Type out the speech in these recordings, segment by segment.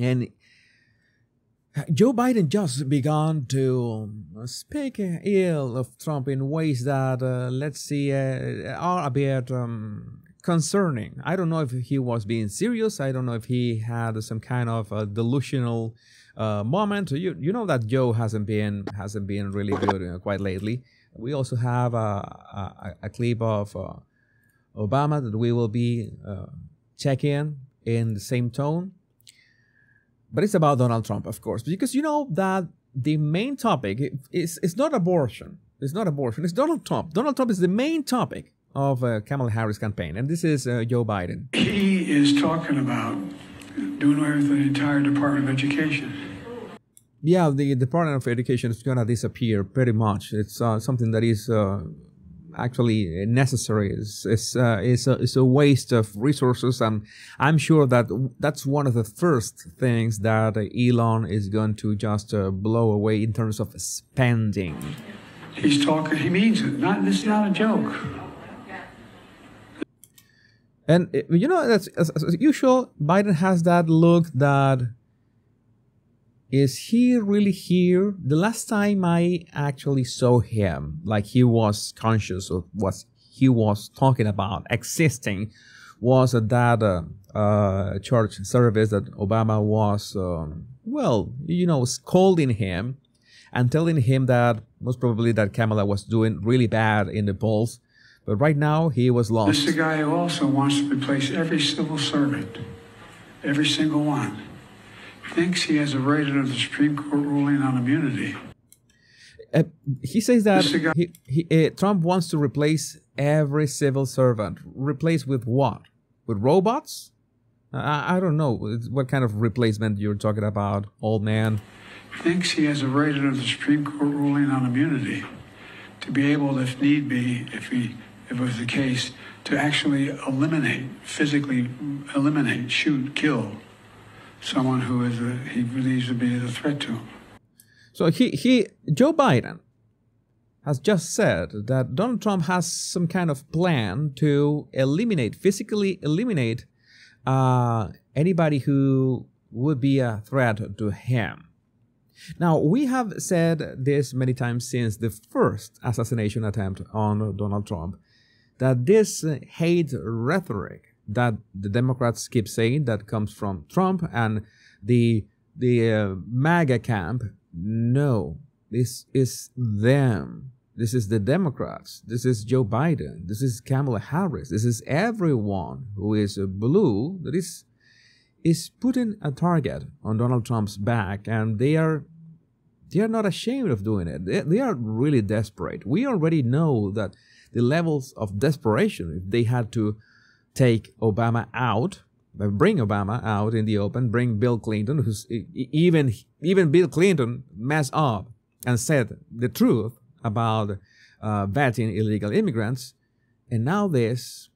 And Joe Biden just began to speak ill of Trump in ways that, uh, let's see, uh, are a bit um, concerning. I don't know if he was being serious. I don't know if he had some kind of a delusional uh, moment. You you know that Joe hasn't been hasn't been really good uh, quite lately. We also have a, a, a clip of uh, Obama that we will be checking in the same tone. But it's about Donald Trump, of course, because you know that the main topic is it's not abortion. It's not abortion. It's Donald Trump. Donald Trump is the main topic of uh, Kamala Harris campaign, and this is uh, Joe Biden. He is talking about doing away with the entire Department of Education. Yeah, the Department of Education is going to disappear pretty much. It's uh, something that is uh, actually necessary. It's, it's, uh, it's, a, it's a waste of resources. And I'm sure that that's one of the first things that Elon is going to just uh, blow away in terms of spending. He's talking, he means it. Not, this is not a joke. And you know, that's as, as usual. Biden has that look that is he really here? The last time I actually saw him, like he was conscious of what he was talking about existing, was at that uh, uh, church service that Obama was, um, well, you know, scolding him and telling him that most probably that Kamala was doing really bad in the polls but right now, he was lost. This is guy who also wants to replace every civil servant, every single one. Thinks he has a right under the Supreme Court ruling on immunity. Uh, he says that he, he, uh, Trump wants to replace every civil servant. Replace with what? With robots? I, I don't know what kind of replacement you're talking about, old man. Thinks he has a right under the Supreme Court ruling on immunity to be able, if need be, if he if it was the case, to actually eliminate, physically eliminate, shoot, kill someone who is a, he believes to be a threat to him. So he, he Joe Biden has just said that Donald Trump has some kind of plan to eliminate, physically eliminate uh, anybody who would be a threat to him. Now, we have said this many times since the first assassination attempt on Donald Trump that this hate rhetoric that the Democrats keep saying that comes from Trump and the the uh, MAGA camp, no, this is them. This is the Democrats. This is Joe Biden. This is Kamala Harris. This is everyone who is blue that is is putting a target on Donald Trump's back, and they are they are not ashamed of doing it. They, they are really desperate. We already know that the levels of desperation if they had to take Obama out, bring Obama out in the open, bring Bill Clinton, who's even even Bill Clinton messed up and said the truth about uh, vetting illegal immigrants, and now this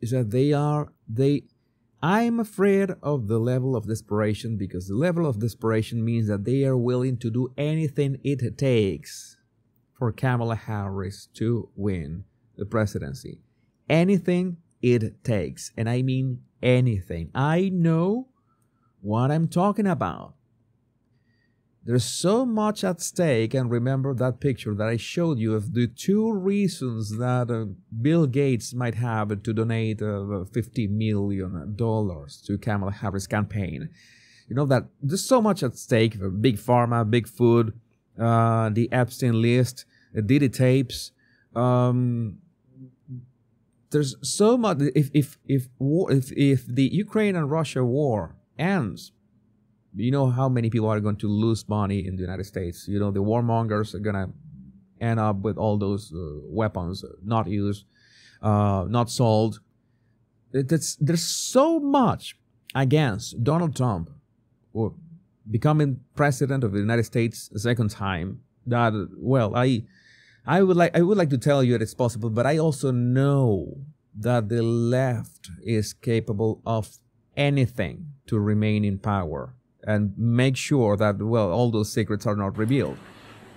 is that they are they. I'm afraid of the level of desperation because the level of desperation means that they are willing to do anything it takes for Kamala Harris to win the presidency. Anything it takes. And I mean anything. I know what I'm talking about. There's so much at stake, and remember that picture that I showed you of the two reasons that uh, Bill Gates might have to donate uh, $50 million to Kamala Harris' campaign. You know that there's so much at stake big pharma, big food, uh, the Epstein list, the Diddy tapes. Um, there's so much. If if if war, if if the Ukraine and Russia war ends, you know how many people are going to lose money in the United States. You know the warmongers are gonna end up with all those uh, weapons not used, uh, not sold. It's, there's so much against Donald Trump or becoming president of the United States a second time that well I I would like I would like to tell you that it's possible, but I also know that the left is capable of anything to remain in power and make sure that well all those secrets are not revealed.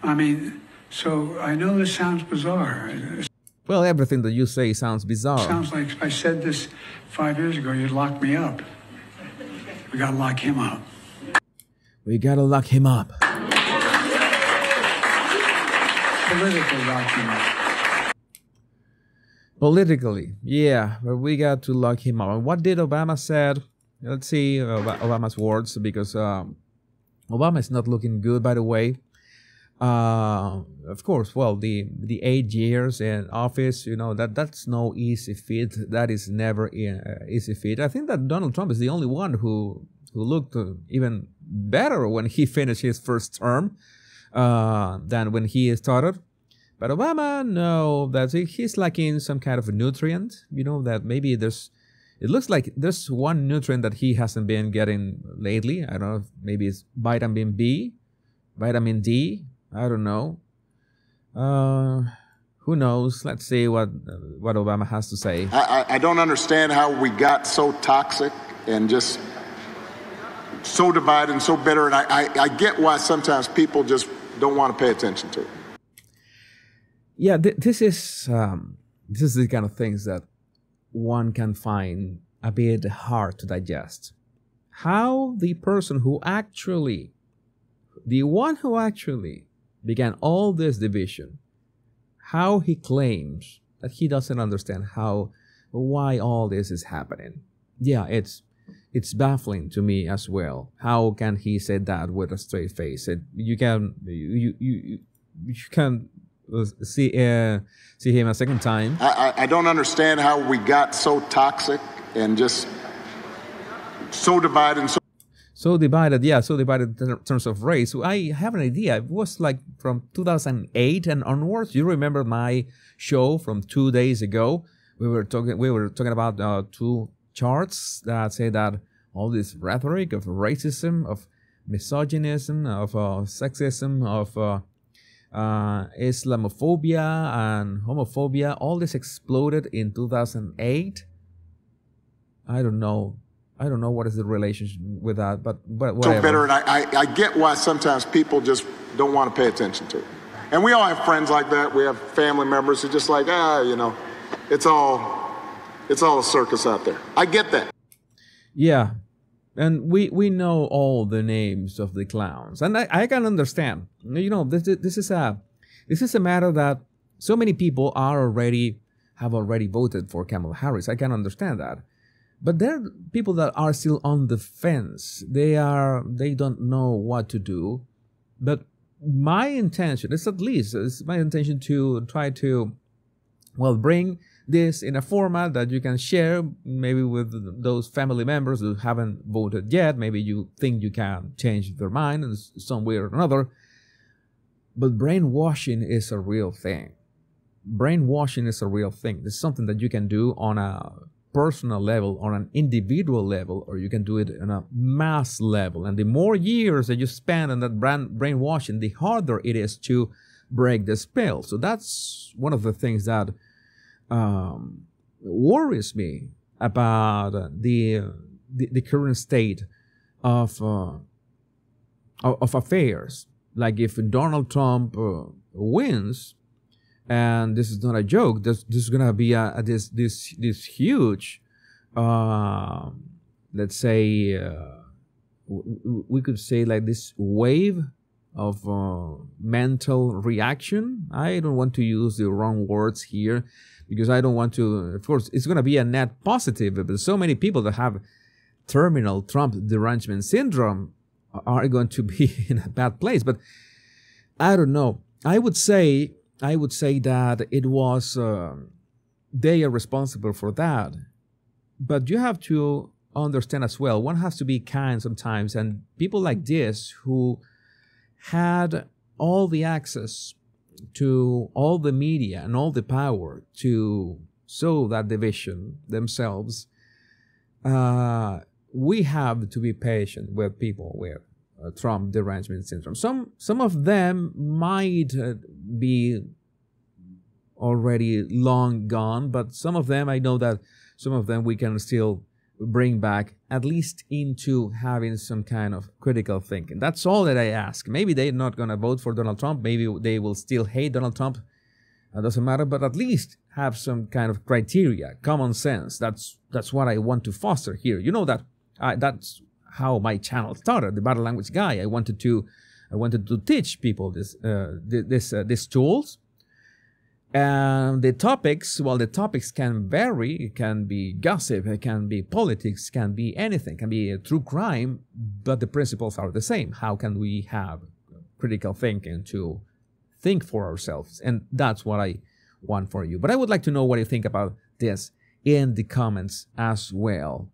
I mean, so I know this sounds bizarre. Well, everything that you say sounds bizarre. Sounds like if I said this five years ago, you'd lock me up. We got to lock him up. We gotta lock him up. Him up. Politically, yeah, but we got to lock him up. And what did Obama said? Let's see Obama's words because um, Obama is not looking good, by the way. Uh, of course, well, the the eight years in office, you know that that's no easy feat. That is never an uh, easy feat. I think that Donald Trump is the only one who who looked uh, even better when he finished his first term uh, than when he started. But Obama, no, that he's lacking some kind of nutrient. You know that maybe there's it looks like there's one nutrient that he hasn't been getting lately. I don't know, maybe it's vitamin B, vitamin D, I don't know. Uh, who knows? Let's see what what Obama has to say. I, I don't understand how we got so toxic and just so divided and so bitter. And I, I, I get why sometimes people just don't want to pay attention to. Yeah, th- this is um, this is the kind of things that one can find a bit hard to digest. How the person who actually, the one who actually began all this division, how he claims that he doesn't understand how why all this is happening. Yeah, it's it's baffling to me as well. How can he say that with a straight face? It, you can you you you can see uh, see him a second time. I, I don't understand how we got so toxic and just so divided and so so divided, yeah, so divided in terms of race. I have an idea. It was like from 2008 and onwards. You remember my show from two days ago? We were talking. We were talking about uh, two charts that say that all this rhetoric of racism, of misogynism, of uh, sexism, of uh, uh, Islamophobia and homophobia, all this exploded in 2008. I don't know I don't know what is the relationship with that, but but whatever. So bitter, and I, I, I get why sometimes people just don't want to pay attention to it. And we all have friends like that. We have family members who just like ah, you know, it's all it's all a circus out there. I get that. Yeah, and we we know all the names of the clowns, and I, I can understand. You know, this this is a this is a matter that so many people are already have already voted for Kamala Harris. I can understand that but there are people that are still on the fence they are they don't know what to do but my intention is at least it's my intention to try to well bring this in a format that you can share maybe with those family members who haven't voted yet maybe you think you can change their mind in some way or another but brainwashing is a real thing brainwashing is a real thing it's something that you can do on a personal level, on an individual level, or you can do it on a mass level. And the more years that you spend on that brand brainwashing, the harder it is to break the spell. So that's one of the things that um, worries me about the, the, the current state of uh, of affairs. Like if Donald Trump uh, wins, and this is not a joke. This, this is gonna be a, a this this this huge, uh, let's say, uh, we could say like this wave of uh, mental reaction. I don't want to use the wrong words here because I don't want to. Of course, it's gonna be a net positive, but so many people that have terminal Trump derangement syndrome are going to be in a bad place. But I don't know. I would say I would say that it was uh, they are responsible for that. But you have to understand as well. One has to be kind sometimes, and people like this who had all the access to all the media and all the power to sow that division themselves. Uh, we have to be patient with people with uh, Trump derangement syndrome. Some some of them might uh, be already long gone, but some of them I know that some of them we can still bring back at least into having some kind of critical thinking. That's all that I ask. Maybe they're not going to vote for Donald Trump. Maybe they will still hate Donald Trump. It doesn't matter, but at least have some kind of criteria, common sense. That's that's what I want to foster here. You know that uh, that's how my channel started, the Body language guy. I wanted to, I wanted to teach people this, uh, this, uh, these tools. And the topics, well, the topics can vary. It can be gossip, it can be politics, can be anything, can be true crime, but the principles are the same. How can we have critical thinking to think for ourselves? And that's what I want for you. But I would like to know what you think about this in the comments as well.